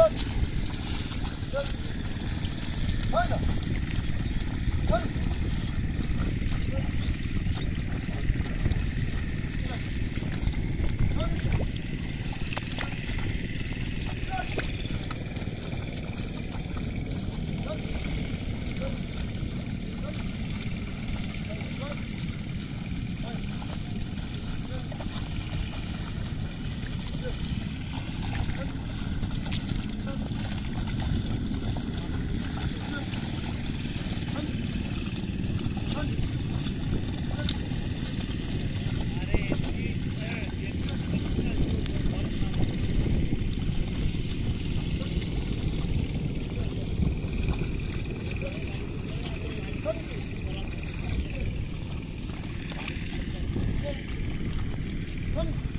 はい。喷